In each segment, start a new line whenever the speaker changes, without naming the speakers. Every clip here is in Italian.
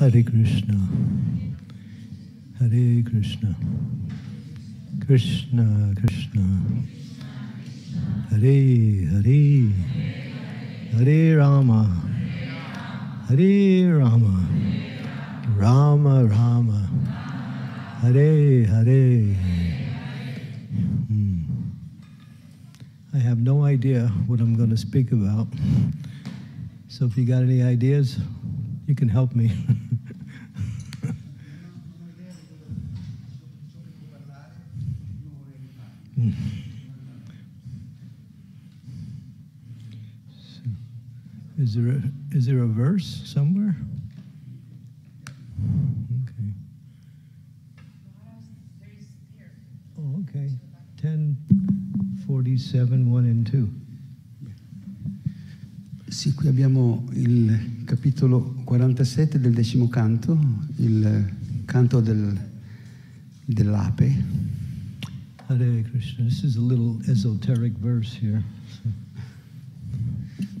Hare Krishna. Hare Krishna. Krishna Krishna. Hare Hare. Hare Rama. Hare Rama. Rama Rama. Hare Hare. Hmm. I have no idea what I'm going to speak about. So if you got any ideas, you can help me. Hmm. So, Is there a, is there a verse somewhere? Okay. Oh, okay. 1047, 1 and 2.
Sì, qui abbiamo il capitolo 47 del decimo canto, il canto del- dell'ape.
Hare Krishna. This is a little esoteric verse here.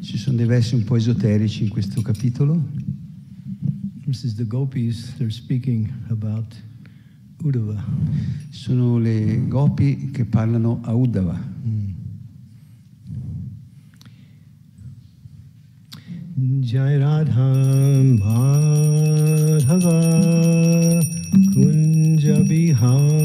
Ci sono dei versi un po' esoterici in questo capitolo.
This is the gopis. They're speaking about Uddhava.
Sono le gopi che parlano a Uddhava.
Jai Radha Madhava Kunja Bihari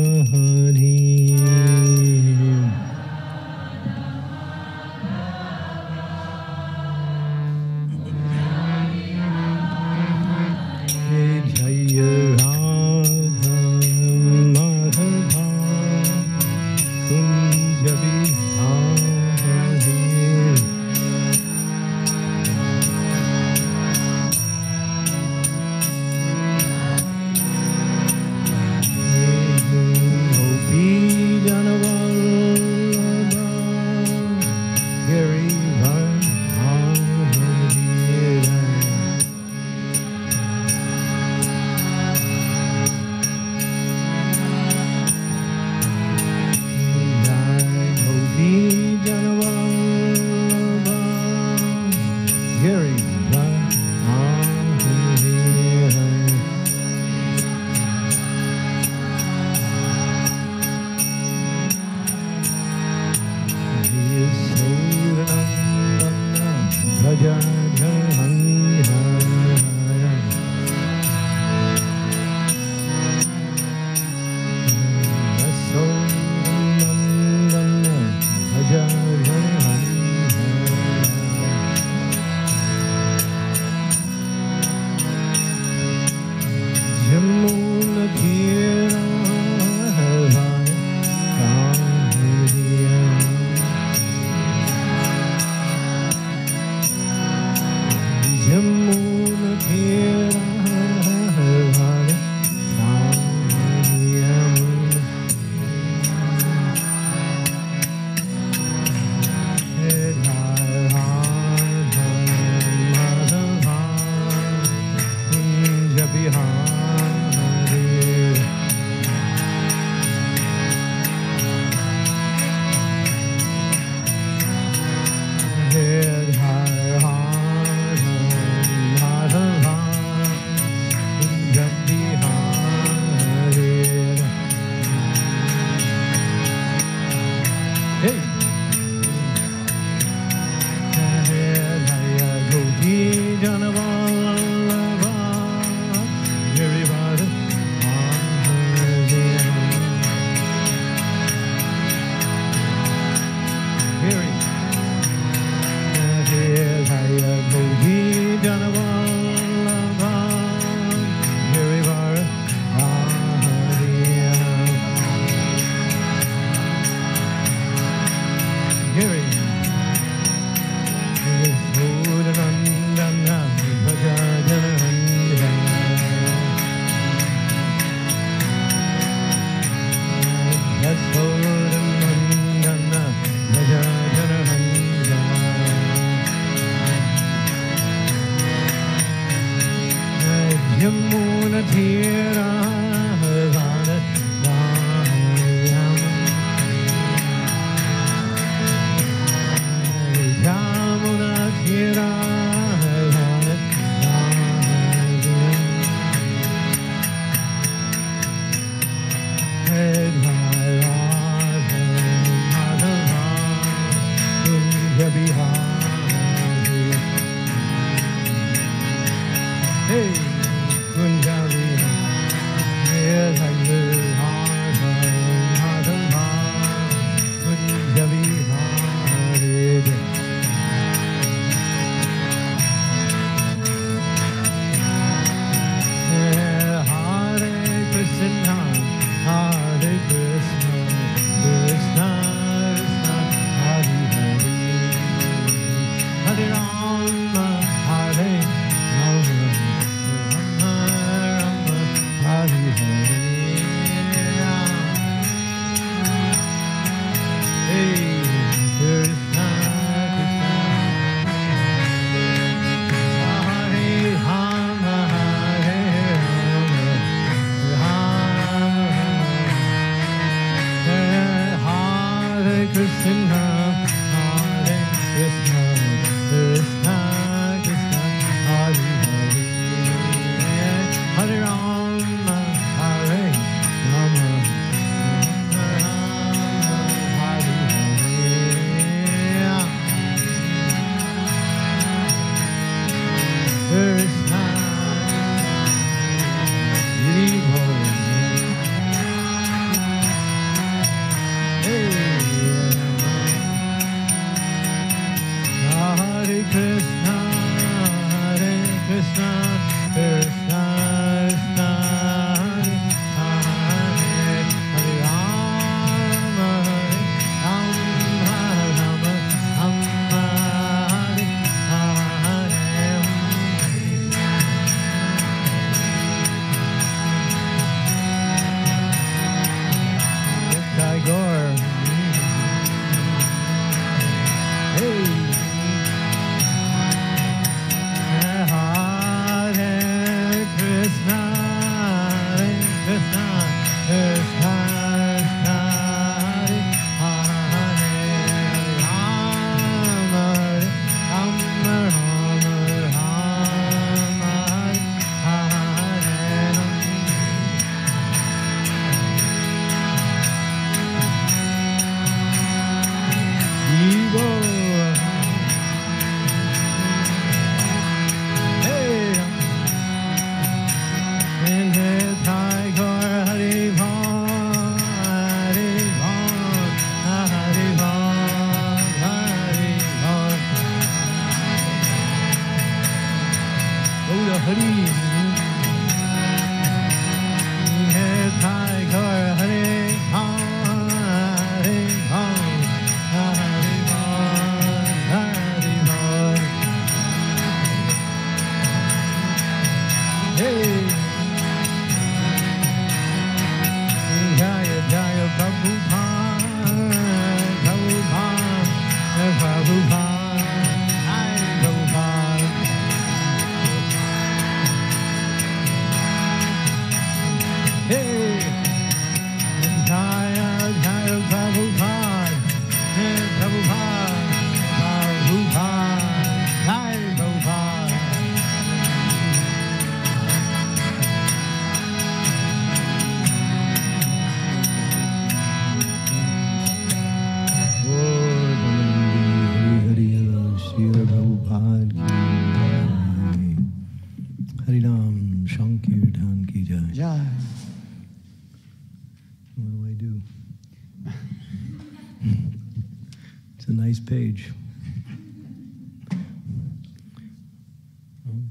It's a nice page.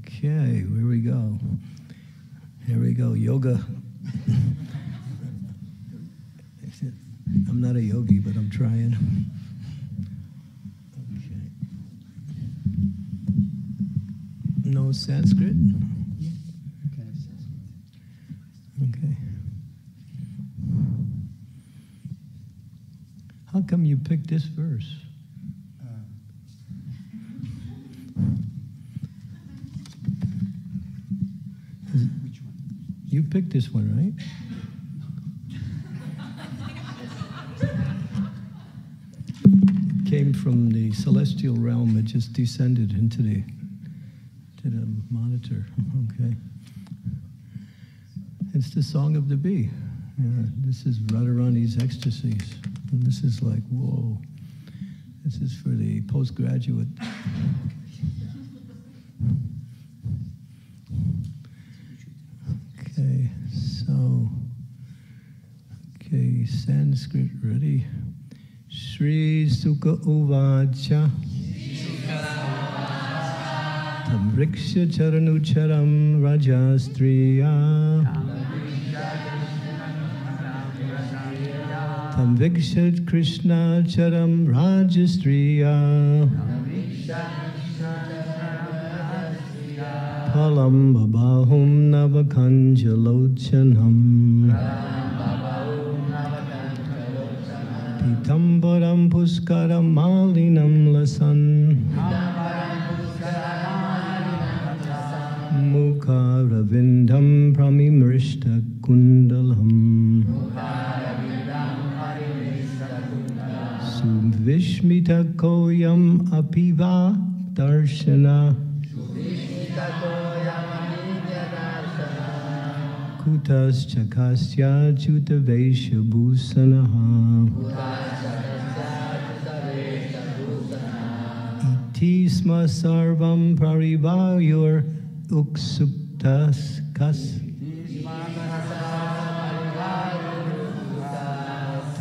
Okay, here we go. Here we go. Yoga. I'm not a yogi, but I'm trying. Okay. No Sanskrit? come you picked this verse?
Which one?
You picked this one, right? came from the celestial realm. It just descended into the to the monitor. Okay, it's the song of the bee. Yeah, this is Radharani's ecstasies. And this is like, whoa. This is for the postgraduate. okay, so, okay, Sanskrit ready. Sri Sukha Uvacha. Tamriksha Charanucharam Rajastriya. Amen. Tamviksha Krishna Charam Rajastriya. Palam Babahum Navakanjalochanam. Pitambaram Puskaram Malinam Lasan. Mukharavindam Pramimrishta Kundalam. Suvishmita Koyam Apiva Darshana. Kutas Chakasya Chutavesha Bhusanaha. Iti sma sarvam parivayur uksuktas kas.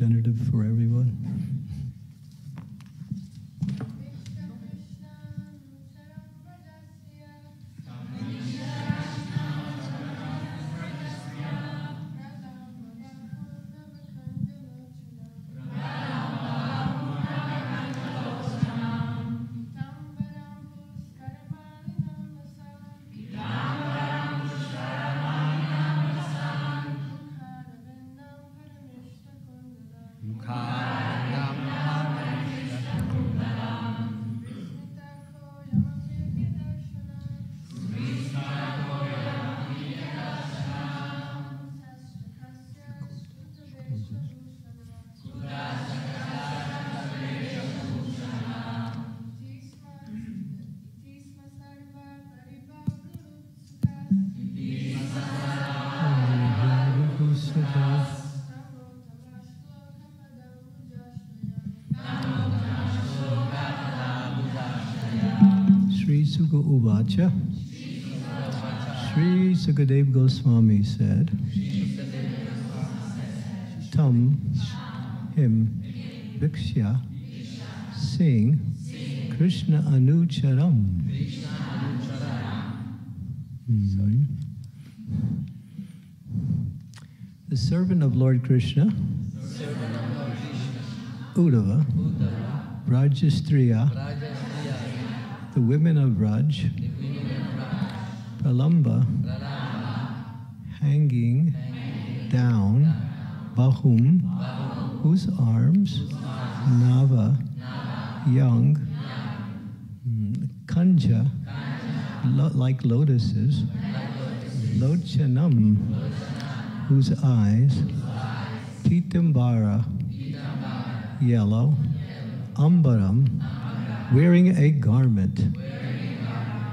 representative for Uvacha. Sri Sukadev Goswami said, Tum, him, Bhiksha, sing Krishna Anucharam. Mhm. The servant of Lord Krishna, Uddhava, Rajastriya, the women of Raj, Pralamba, hanging down, Bahum, whose arms, Nava, young, mm, Kanja, like lotuses, Lochanam, whose eyes, Pitambara, yellow, Ambaram, wearing a garment,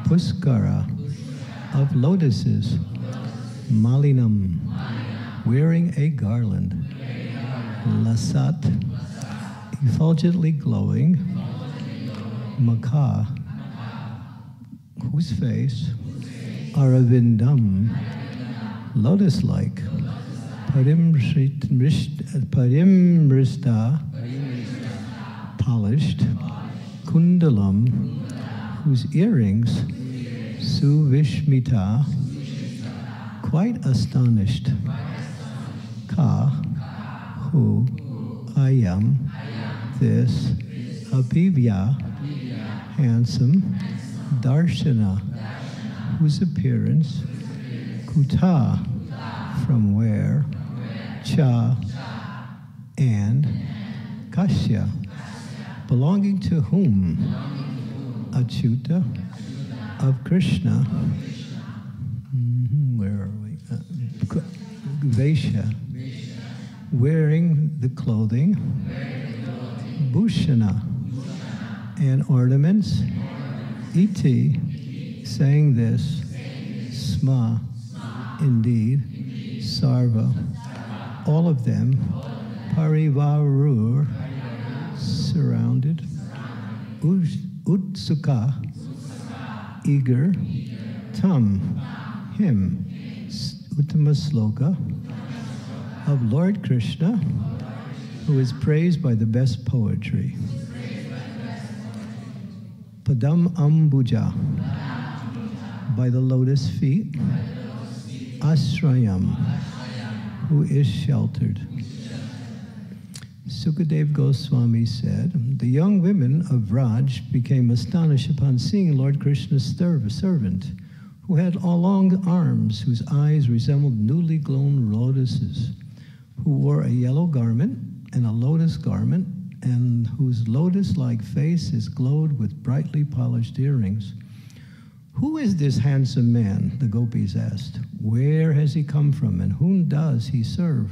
Puskara, of lotuses, Malinam, wearing a garland, Lasat, effulgently glowing, Makha, whose face, Aravindam, lotus-like, parimrista, polished, kundalam, whose earrings, suvishmita, quite astonished, ka, who, I am, this, abhivya, handsome, darshana, whose appearance, kuta, from where, cha, and kasya, belonging to whom? Achyuta of Krishna. Mhm, Where are we? Uh, Vaishya, wearing the clothing, bhushana, and ornaments, iti, saying this, sma, indeed, sarva, all of them, parivarur, surrounded, utsuka, eager, tam, him, uttama sloka, of Lord Krishna, who is praised by the best poetry. Padam Ambuja, by the lotus feet, Ashrayam, who is sheltered. Sukadev Goswami said, The young women of Raj became astonished upon seeing Lord Krishna's serv- servant, who had long arms whose eyes resembled newly grown lotuses, who wore a yellow garment and a lotus garment, and whose lotus like face is glowed with brightly polished earrings. Who is this handsome man? The gopis asked. Where has he come from, and whom does he serve?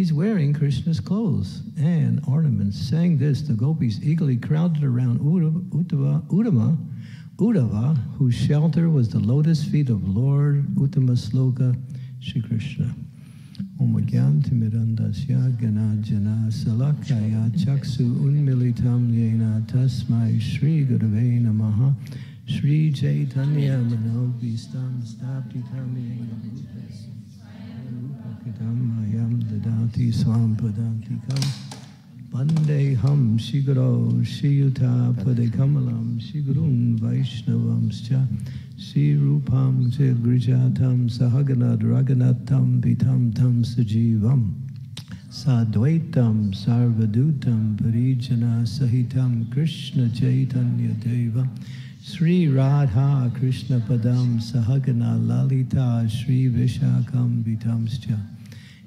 He's wearing Krishna's clothes and ornaments. Saying this, the gopis eagerly crowded around Uddhava, Uddhava, whose shelter was the lotus feet of Lord Uttama Sloka Shri Krishna. Om Gyantimirandasya Ganajana Salakaya Chaksu Unmilitam Yena Tasmai Shri Gurave Namaha Shri Chaitanya Manobhistam Staptitam Yena Rupakitam Dadati Swam Padantikam Vandeham Shiguro Shiyuta Padekamalam Shigurum Vaishnavamscha Shri Rupam Grijatam Sahaganad Raganatam Pitam Tam Sajivam Sadvaitam Sarvadutam Parijana Sahitam Krishna Chaitanya Deva Sri Radha Krishna Padam Sahagana Lalita Sri Vishakam Vitamscha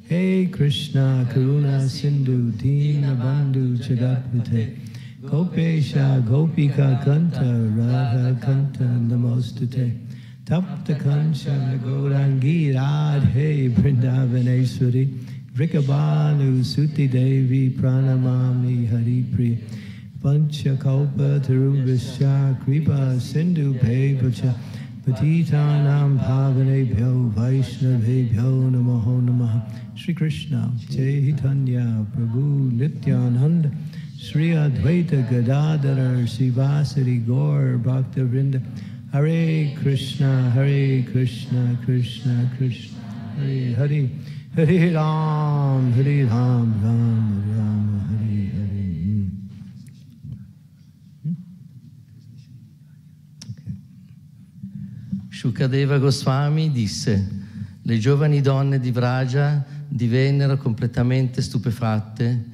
Hey Krishna Karuna Sindhu Dina Bandhu Jagatpate Gopesha Gopika Kanta Radha Kanta Namostate Tapta Kanchana Gaurangi Radhe Vrindavaneshwari Vrikabhanu Suti Devi Pranamami Hari Priya Panchakalpa Tarubhascha Kripa Sindhu Pevacha Patitanam Bhavanebhyo Vaishnavebhyo Namaho Namaha. Shri Krishna Chaitanya Prabhu Nityananda Sri Advaita Gadadhara Sivasari Gaur Bhakta Vrinda Hare Krishna Hare Krishna Krishna Krishna. Hare Hare Hare Ram Hare Ram Ram Ram Hare
Shukadeva Goswami disse, le giovani donne di Vraja divennero completamente stupefatte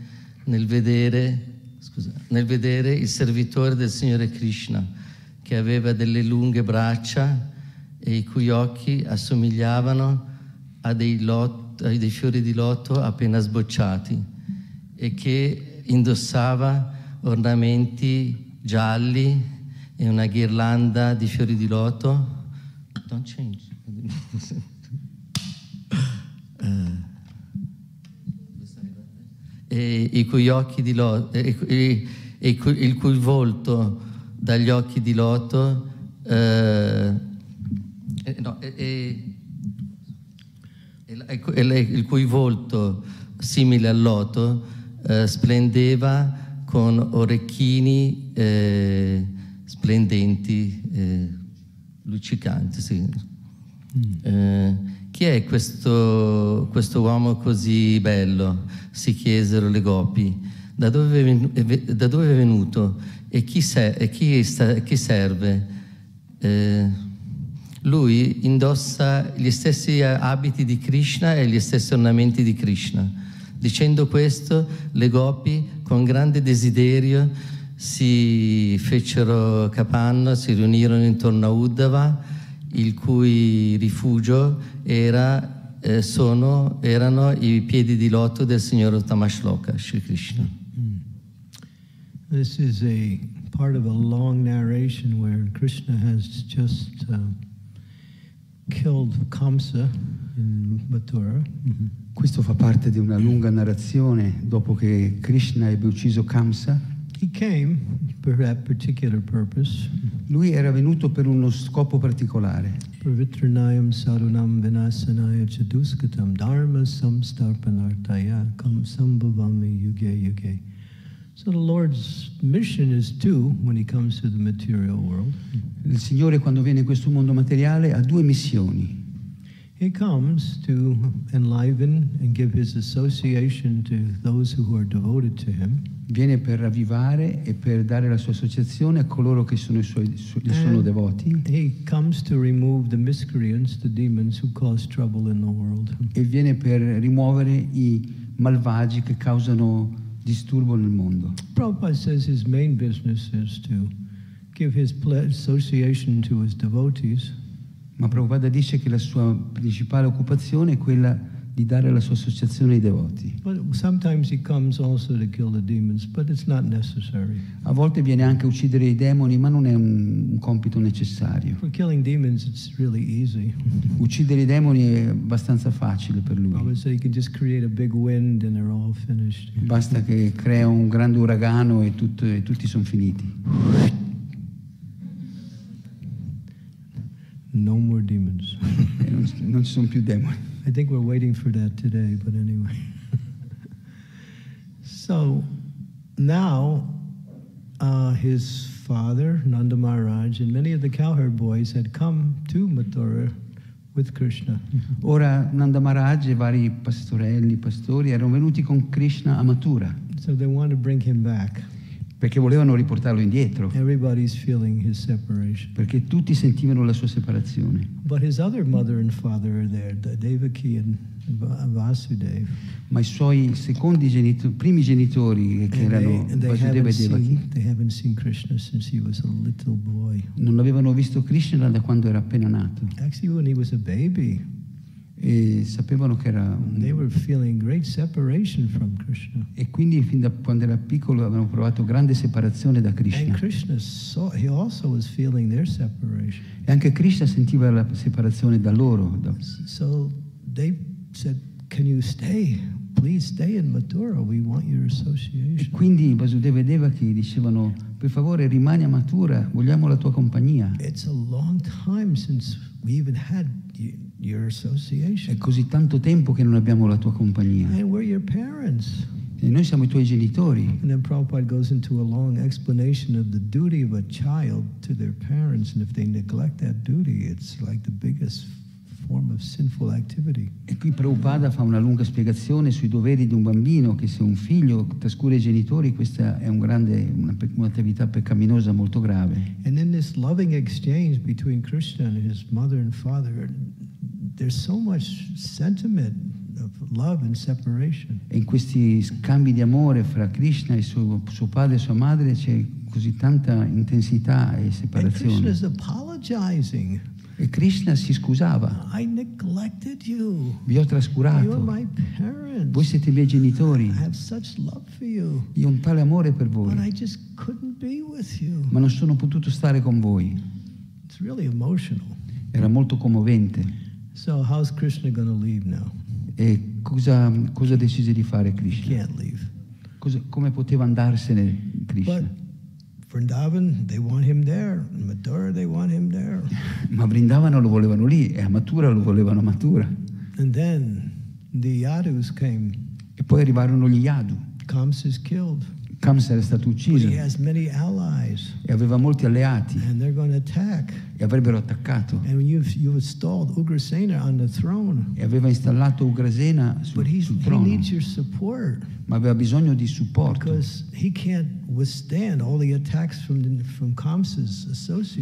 nel vedere, scusa, nel vedere il servitore del Signore Krishna, che aveva delle lunghe braccia e i cui occhi assomigliavano a dei, lot- a dei fiori di loto appena sbocciati e che indossava ornamenti gialli e una ghirlanda di fiori di loto. Don't change. Eh, e i cui occhi di loto, e, e- e il cui volto dagli occhi di loto, eh, eh, no, e- il cui volto, simile al loto, eh, splendeva con orecchini eh, splendenti, luccicanti, sì. Eh, chi è questo, questo uomo così bello? Si chiesero le gopi. Da dove da dove è venuto? E chi, se- chi sta- chi serve? Eh, lui indossa gli stessi abiti di Krishna e gli stessi ornamenti di Krishna. Dicendo questo, le gopi, con grande desiderio, si fecero capanna, si riunirono intorno a Uddhava, il cui rifugio era, eh, sono, erano i piedi di loto del Signore Uttamashloka, Sri Krishna.
This is a part of a long narration where Krishna has just um, killed Kamsa in Mathura.
Questo fa parte di una lunga narrazione dopo che Krishna ebbe ucciso Kamsa.
He came for that particular purpose.
Lui era venuto per uno scopo particolare,
Pavitranayam sarunam vinasanaya chaduskatam dharma samstarpanartaya kam sambhavami yuge yuge. So the Lord's mission is two when he comes to the material world.
Il Signore quando viene in questo mondo materiale ha due missioni.
He comes to enliven and give his association to those who are devoted to him.
Viene per ravvivare e per dare la sua associazione a coloro che sono i suoi, su- gli sono devoti
He comes to remove the miscreants, the demons who cause trouble in the world.
e viene per rimuovere i malvagi che causano disturbo nel mondo.
Prabhupada says his main business is to give his association to his devotees
Ma Prabhupada dice che la sua principale occupazione è quella di dare la sua associazione ai devoti.
Demons.
A volte viene anche a uccidere i demoni, ma non è un, compito necessario.
Demons, really.
Uccidere i demoni è abbastanza facile per lui. Basta che crea un grande uragano e, tutto- e tutti sono finiti.
No more demons.
Non ci sono più demoni.
I think we're waiting for that today, but anyway. so now uh, his father, Nanda Maharaj, and many of the cowherd boys had come to Mathura with Krishna.
Ora Nanda Maharaj e vari pastorelli, pastori erano venuti con Krishna a Mathura
So they want to bring him back.
Perché volevano riportarlo indietro, perché tutti sentivano la sua separazione.
But his other mother and father are there, the Devaki and Va- Vasudev.
Ma i suoi secondi genitori, primi genitori, che
And
erano
they,
Vasudeva e Devaki, non avevano visto Krishna da quando era appena nato.
Actually,
e sapevano che era un...
they were feeling great separation from Krishna.
E quindi fin da quando era piccolo avevano provato grande separazione da Krishna.
Krishna saw.
E anche Krishna sentiva la separazione da loro. da-
So they said, Can you stay? Please stay in Mathura. We want your
E
association.
quindi Vasudeva e Devaki dicevano, per favore rimani a Mathura, vogliamo la tua compagnia. È così tanto tempo che non abbiamo la tua compagnia. E noi siamo i tuoi genitori.
Child parents. Like
E qui Prabhupada fa una lunga spiegazione sui doveri di un bambino, che se un figlio trascura i genitori, questa è un grande- un'attività peccaminosa molto grave.
And in this loving exchange between Krishna and his mother and father, there's so much sentiment of love and separation.
E in questi scambi di amore fra Krishna e suo, suo padre e sua madre c'è così tanta intensità e
And Krishna
separazione.
is apologizing.
E Krishna si scusava, vi ho trascurato, voi siete i miei genitori, io ho un tale amore per voi, ma non sono potuto stare con voi.
Really.
Era molto commovente.
So how's Krishna going to leave now?
E cosa, cosa decise di fare Krishna? Cosa- come poteva andarsene Krishna?
But Vrindavan, they want him there. In Mathura, they want him there.
Ma Vrindavana lo volevano lì e a Matura lo volevano a Matura.
And then the Yadus came.
E poi arrivarono gli Yadu.
Kamsa is killed.
Kamsa era stato
but
ucciso
he has many allies,
e aveva molti alleati
and they're going to attack.
E avrebbero attaccato.
And you've, you've installed Ugrasena on the throne,
e aveva installato Ugrasena sul,
but
sul
he
trono,
needs your support.
Ma aveva bisogno di supporto.
From, from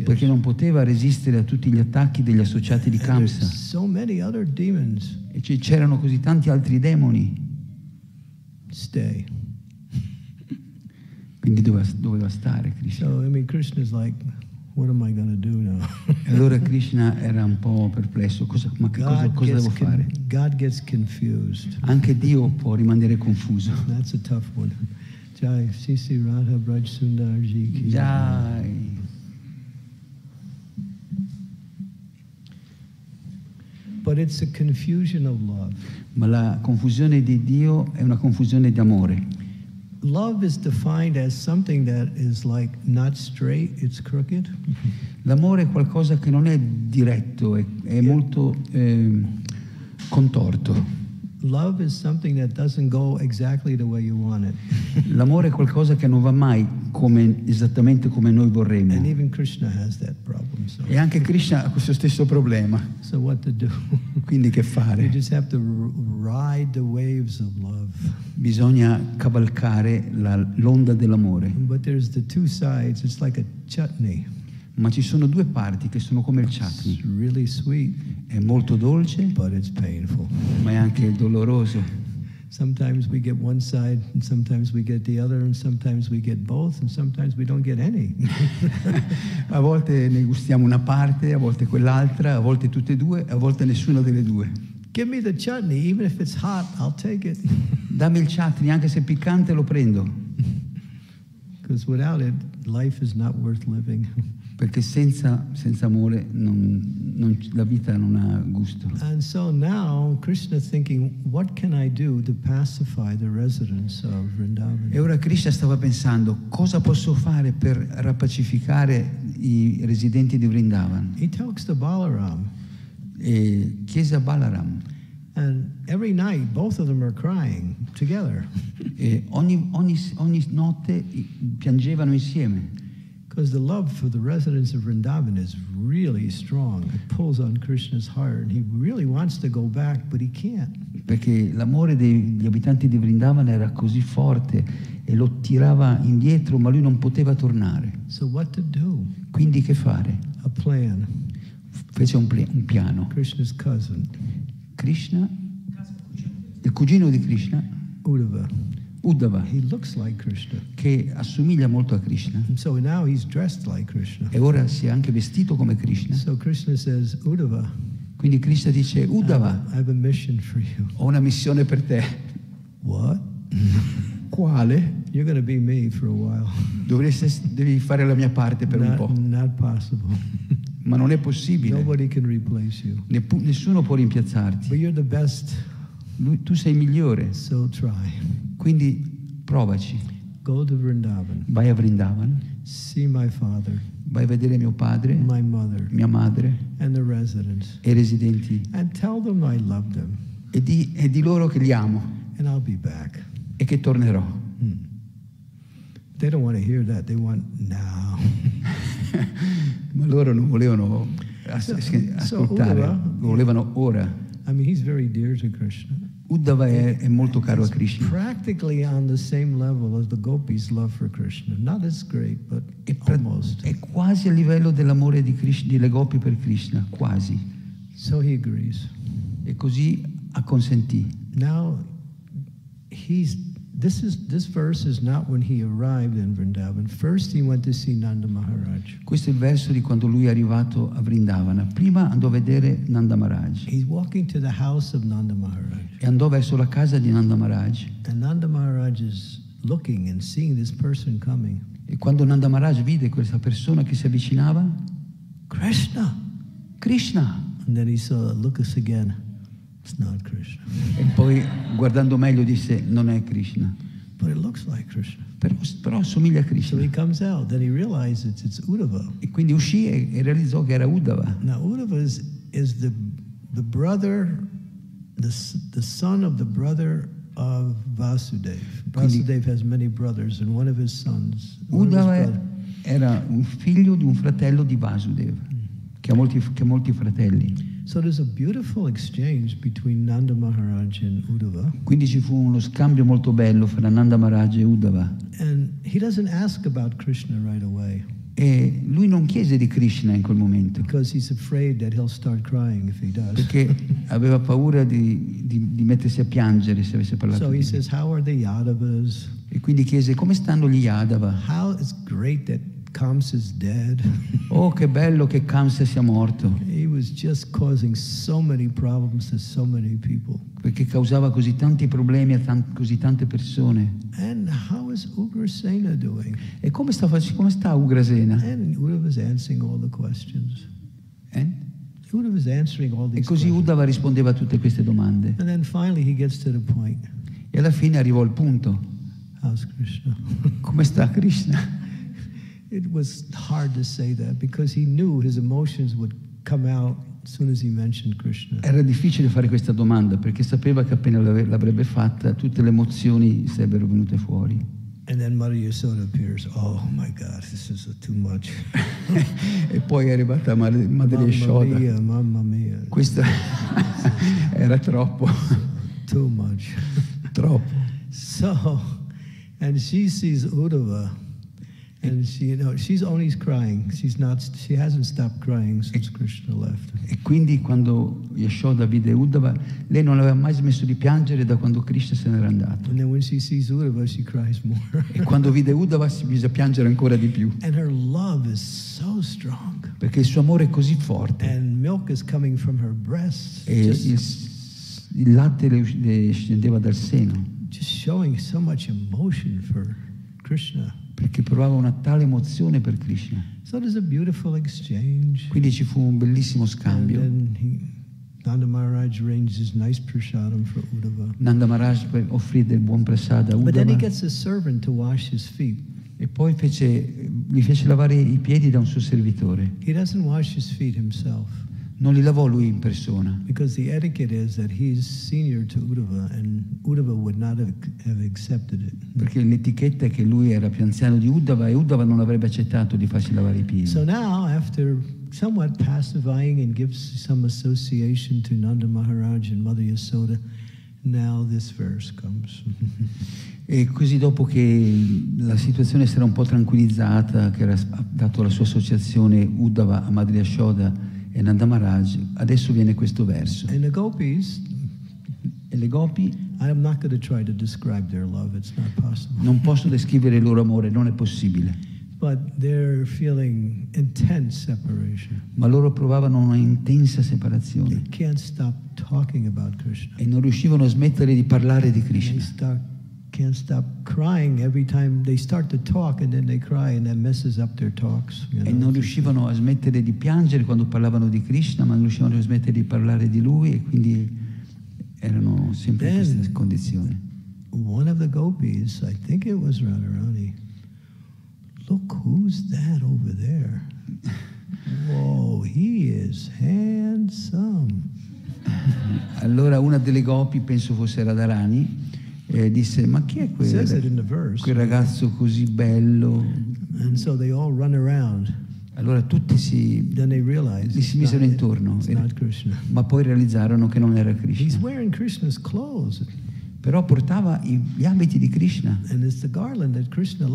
perché non poteva resistere a tutti gli attacchi degli associati di Kamsa
so
e c'erano così tanti altri demoni,
Stay.
quindi doveva, doveva stare Krishna.
So, I mean, Krishna's like, what am I going to do now?
Allora Krishna era un po' perplesso, cosa, ma che cosa, cosa devo fare?
God gets confused.
Anche Dio può rimanere confuso.
That's a tough one. Jai, Sisi Radha Braj Sundar Ji ki.
Jai.
But it's a confusion of love.
Ma la confusione di Dio è una confusione di amore.
Love is defined as something that is like not straight, it's crooked.
L'amore è qualcosa che non è diretto, è, è molto ehm, contorto.
Love is something that doesn't go exactly the way you want it.
L'amore è qualcosa che non va mai come- esattamente come noi vorremmo.
And even Krishna has that problem. So,
E anche Krishna ha questo stesso problema.
so what to do?
Quindi che fare?
just have to r- ride the waves of love.
Bisogna cavalcare la- l'onda dell'amore.
But there's the two sides. It's like a chutney.
Ma ci sono due parti che sono come il chutney.
really sweet,
È molto dolce, ma è anche doloroso.
Sometimes we get one side, and sometimes we get the other, and sometimes we get both, and sometimes we don't get any.
A volte ne gustiamo una parte, a volte quell'altra, a volte tutte e due, a volte nessuna delle due.
Give me the chutney, even if it's hot, I'll take it.
Dammi il chutney, anche se è piccante lo prendo,
Because without it, life is not worth living.
Perché senza, senza amore non- non- la vita non ha gusto.
And so now Krishna thinking, what can I do to pacify the residents of Vrindavan?
E ora Krishna stava pensando, cosa posso fare per rapacificare i residenti di Vrindavan?
He talks to Balaram,
E chiese a Balaram,
and every night both of them are crying together
e ogni, ogni- ogni notte piangevano insieme.
Because the love for the residents of Vrindavan is really strong. It pulls on Krishna's heart, and he really wants to go back, but he can't.
perché l'amore degli abitanti di Vrindavan era così forte e lo tirava indietro, ma lui non poteva tornare.
So what to do?
Quindi che fare?
A plan.
Fece un, pli- un piano.
Krishna's cousin,
Krishna, il cugino di Krishna,
Uddhava.
Uddhava,
He looks like Krishna.
che assomiglia molto a Krishna
so now he's dressed like Krishna.
e ora si è anche vestito come Krishna.
So Krishna says, Uddhava,
Quindi Krishna dice, Uddhava,
a- I have a mission for you.
ho una missione per te.
What?
Quale?
You're to be me for a while.
Dovresti, devi fare la mia parte per un
Not,
po',
not possible.
ma non è possibile.
Nobody can replace you.
Nessuno può rimpiazzarti.
But you're the best,
Lui- tu sei migliore,
so try.
quindi provaci.
Go to Vrindavan.
Vai a Vrindavan, vai a vedere mio padre,
mother,
mia madre e i residenti
And tell them I love them.
e di, e di loro che li amo
And I'll be back.
e che tornerò.
Hmm. They don't want to hear that. They want now.
Ma loro non volevano
So- so
ascoltare,
Uddhava-
lo volevano ora.
I mean, he's very dear to Krishna.
Uddhava è, è molto caro a Krishna.
practically on the same level as the gopis' love for Krishna. Not as great, but
È,
almost.
è quasi a livello dell'amore di Krishna, delle gopi per Krishna, quasi.
So he agrees.
E così acconsentì.
Now, he's this is this verse is not when he arrived in Vrindavan. First, he went to see Nanda Maharaj.
Questo è il verso di quando lui è arrivato a Vrindavana. Prima andò a vedere Nanda Maharaj
He's walking to the house of Nanda Maharaj,
e andò verso la casa di Nanda Maharaj.
and Nanda Maharaj is looking and seeing this person coming.
E quando Nanda Maharaj vide questa persona che si avvicinava,
Krishna.
Krishna!
And then he saw, us again. It's
E poi guardando meglio disse non è Krishna,
but it looks like Krishna.
però, però assomiglia a
So he
Krishna.
comes out. Then he realizes it's Uddhava.
E quindi uscì e, e realizzò che era Uddhava.
Now Uddhava is, is the the brother, the the son of the brother of Vasudev. Vasudev has many brothers, and one of his sons,
Uddhava
brother-
era un figlio di un fratello di Vasudev, che ha molti, che ha molti fratelli.
So there's a beautiful exchange between Nanda Maharaj and Uddhava.
Quindi ci fu uno scambio molto bello fra Nanda Maharaj e Uddhava.
And he doesn't ask about Krishna right away
E lui non chiese di Krishna in quel momento,
because he's afraid that he'll start crying if he does.
perché aveva paura di, di- di mettersi a piangere se avesse parlato
So he says, How are the Yadavas?
E quindi chiese come stanno gli Yadava?
How it's great that Kamsa is dead.
Oh, che bello che Kamsa sia morto,
he was just causing so many problems to so many people.
perché causava così tanti problemi a tan- così tante persone.
And how is Ugrasena doing?
E come sta, come sta Ugrasena?
And Uddhava was answering all the questions.
Eh?
Uddhava was answering all
E
these
così
questions.
Uddhava rispondeva a tutte queste domande.
And then finally he gets to the point.
E alla fine arrivò al punto.
How's Krishna?
Come sta Krishna?
it was hard to say that because he knew his emotions would come out as soon as he mentioned Krishna.
Era difficile fare questa domanda perché sapeva che appena l'avrebbe fatta tutte le emozioni sarebbero venute fuori.
And then Mother Yasoda appears. Oh my God, this is too much.
e poi è arrivata Madre, Madre
mamma
Yashoda.
mia, mamma mia.
Questo era troppo,
Too much.
troppo.
So, and she sees Uddhava, and she, you know, she's only crying. She's not. She hasn't stopped crying since Krishna left.
E quindi quando Yashoda vide Uddhava, lei non aveva mai smesso di piangere da quando Krishna se n'era andato.
And then when she sees Uddhava, she cries more.
E quando vide Uddhava si mise a piangere ancora di più,
and her love is so strong.
perché il suo amore è così forte.
And milk is coming from her breasts,
E
just,
il, il latte le, le scendeva dal seno,
just showing so much emotion for Krishna.
Perché provava una tale emozione per Krishna.
So there's a beautiful exchange.
Quindi ci fu un bellissimo scambio.
he, Nanda Maharaj nice.
Nanda Maharaj offrì del buon prasada a
But then he
Uddhava
gets a servant to wash his feet.
e poi fece, gli fece lavare i piedi da un suo servitore.
He doesn't wash his feet himself
Non li lavò lui in persona,
because the etiquette is that he's senior to Uddhava and Uddhava would not have, have accepted it.
perché l'etichetta è che lui era più anziano di Uddhava e Uddhava non avrebbe accettato di farsi lavare i piedi.
So now, after somewhat pacifying and gives some association to Nanda Maharaj and Mother Yasoda, now this verse comes.
E così dopo che la situazione si era un po' tranquillizzata, che era ha dato la sua associazione Uddhava a Madhya Yashoda e Nanda Maharaj, adesso viene questo verso.
and the gopis,
E le gopi? Non posso descrivere il loro amore, non è possibile, ma loro provavano una intensa separazione. E non riuscivano a smettere di parlare di Krishna.
Can't stop crying every time they start to talk and then they cry and that messes up their talks. you
E
know.
non riuscivano a smettere di piangere quando parlavano di Krishna, ma non riuscivano a smettere di parlare di lui e quindi erano sempre in
Then-
queste condizioni.
One of the gopis, I think it was Radharani, look who's that over there. Whoa, he is handsome.
Allora una delle gopi, penso fosse Radharani, eh, disse ma chi è quel,
verse.
quel ragazzo così bello?
And so they all run around.
Allora tutti si...
Realize
si misero
not,
intorno, ma poi realizzarono che non era Krishna. Però portava i- gli abiti di Krishna
Krishna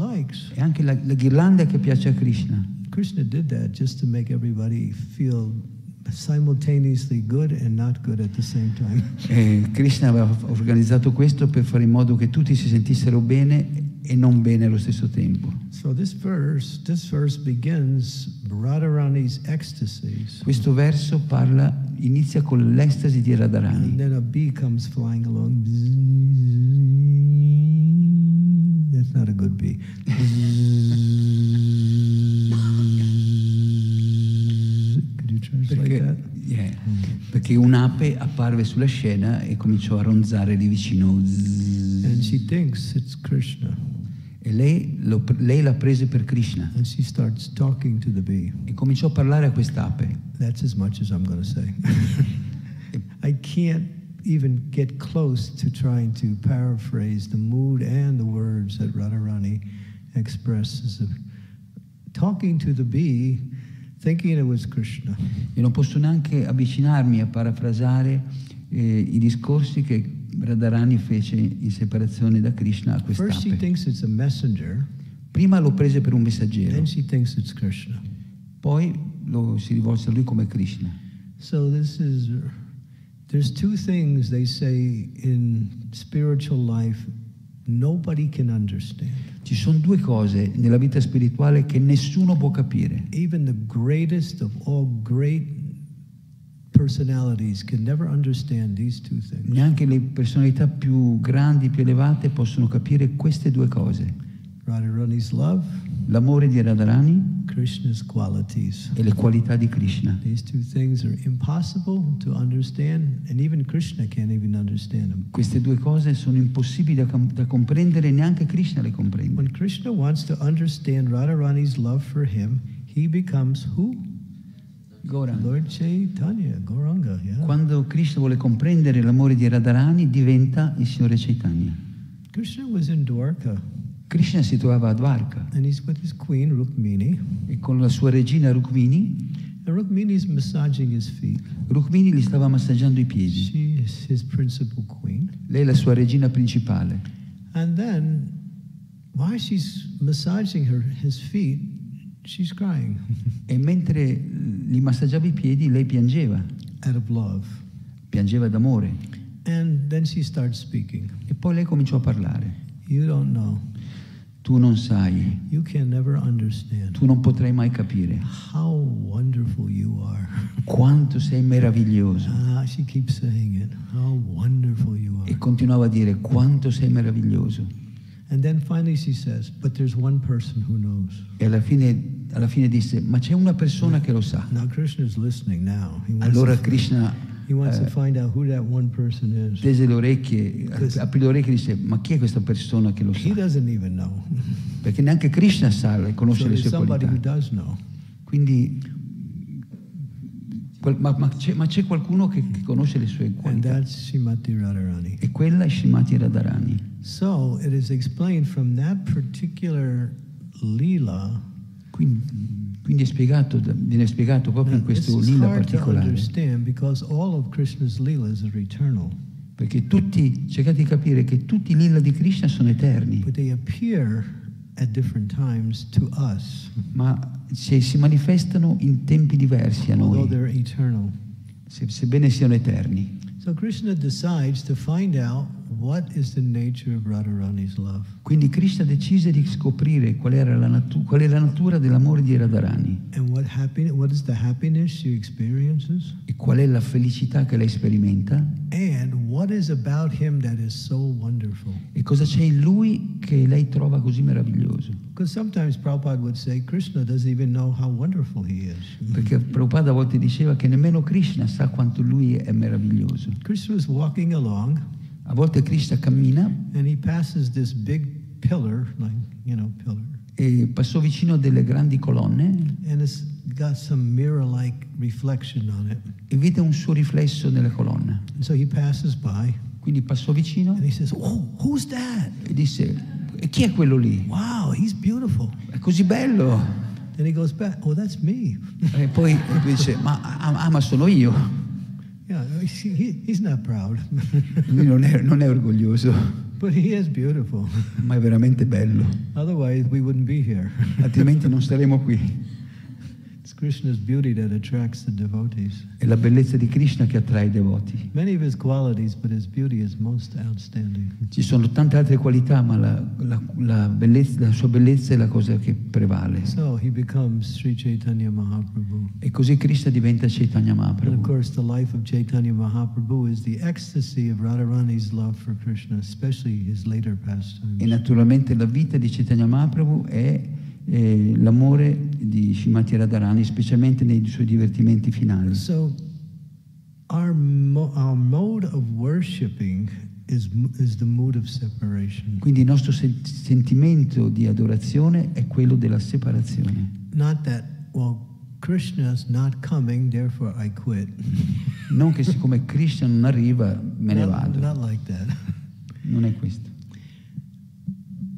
e anche la, la ghirlanda che piace a Krishna.
Krishna did that just to make everybody feel simultaneously good and not good at the same time.
E Krishna aveva organizzato questo per fare in modo che tutti si sentissero bene e non bene allo stesso tempo.
So this verse, this verse.
Questo verso parla, inizia con l'estasi di
And
Radharani
then a bee comes flying along. That's not a good bee.
perché, yeah, perché un'ape apparve sulla scena e cominciò a ronzare lì vicino Zzz.
And she thinks it's Krishna.
e lei, lo- lei l'ha prese per Krishna
And she starts talking to the bee.
e cominciò a parlare a quest'ape.
That's as much as I'm going to say. I can't even get close to trying to paraphrase the mood and the words that Radharani expresses. Talking to the bee, thinking it was Krishna.
E non posso neanche avvicinarmi a parafrasare eh, i discorsi che Radharani fece in separazione da Krishna a
First, she
quest'ape.
thinks it's a messenger,
Prima lo prese per un messaggero,
then she thinks it's Krishna.
poi lo- si rivolse a lui come Krishna.
So this is there's two things they say in spiritual life nobody can understand.
Ci sono due cose nella vita spirituale che nessuno può capire.
Even the greatest of all great personalities can never understand these two things.
Neanche le personalità più grandi, più elevate possono capire queste due cose.
Radharani's love,
L'amore di Radharani. E le qualità di Krishna.
These two things are impossible to understand, and even Krishna can't even understand them.
Queste due cose sono impossibili da, da comprendere, neanche Krishna le comprende.
When Krishna wants to understand Radharani's love for him, he becomes who?
Gauranga.
Lord Chaitanya, Gauranga, yeah.
Quando Krishna vuole comprendere l'amore di Radharani diventa il Signore Chaitanya.
Krishna was in Dwarka,
Krishna si trovava a Dwarka
queen Rukmini,
e con la sua regina Rukmini,
feet.
Rukmini gli stava massaggiando i piedi. Lei è la sua regina principale.
And then, while she's massaging her his feet, she's crying
E mentre gli massaggiava i piedi, lei piangeva,
out of love.
piangeva d'amore.
And then she starts speaking.
E poi lei cominciò a parlare.
You don't know.
Tu non sai, tu non potrai mai capire quanto sei meraviglioso.
Ah, she keeps saying it. How wonderful you are.
E continuava a dire quanto sei meraviglioso.
Says.
E alla fine, alla fine disse, ma c'è una persona che lo sa. Allora Krishna eh,
find out who that one person is.
tese le orecchie, aprì le orecchie e disse, ma chi è questa persona che lo sa? Perché neanche Krishna sa e conosce
So
le sue qualità. Quindi, quel- ma, ma c'è, ma c'è qualcuno che, che conosce le sue qualità. E quella è Shrimati Radharani.
So it is explained from that particular Leela.
Quindi, quindi è spiegato, viene spiegato proprio in questo lila particolare. Perché tutti, cercate di capire che tutti i lila di Krishna sono eterni, ma se si manifestano in tempi diversi a noi, sebbene siano eterni.
So Krishna decides to find out what is the nature of Radharani's love.
Quindi Krishna decise di scoprire qual, era la natu- qual è la natura dell'amore di Radharani
And what happiness, what is the happiness she experiences?
e qual è la felicità che lei sperimenta
And what is about him that is so wonderful?
e cosa c'è in lui che lei trova così meraviglioso.
Because sometimes Prabhupada would say Krishna doesn't even know how wonderful he is.
Perché Prabhupada a volte diceva che nemmeno Krishna sa quanto lui è meraviglioso.
Krishna was walking along
A volte Krishna cammina
big pillar, like, you know,
e passò vicino a delle grandi colonne
like
e vide un suo riflesso nella colonna.
And so by
Quindi passò vicino
says, Oh,
e disse, e chi è quello lì?
Wow.
È così bello.
Back, Oh, that's me.
E poi dice, ma, ah, ma sono io.
Yeah, he, he's not proud,
Lui non è, non è orgoglioso,
but he is beautiful.
ma è veramente bello.
Otherwise, we wouldn't be here.
Altrimenti non saremo qui.
It's Krishna's beauty that attracts the devotees.
È la bellezza di Krishna che attrae i devoti.
Many of his qualities, but his beauty is most outstanding.
Ci sono tante altre qualità, ma la, la- la bellezza- la sua bellezza è la cosa che prevale.
So he becomes Sri Chaitanya Mahaprabhu.
E così Krishna diventa Chaitanya
And of
Mahaprabhu.
course, the life of Chaitanya Mahaprabhu is the ecstasy of Radharani's love for Krishna, especially his later
E
pastimes.
naturalmente la vita di Chaitanya Mahaprabhu è eh, l'amore di Shimati Radharani, specialmente nei suoi divertimenti finali.
So, our, mo- our mode of worshiping is, is the mood of separation.
Quindi il nostro sen- sentimento di adorazione è quello della separazione.
Not that, well, Krishna's not coming, therefore I quit.
Non che siccome Krishna non arriva me ne
not,
vado.
not like that.
Non è questo.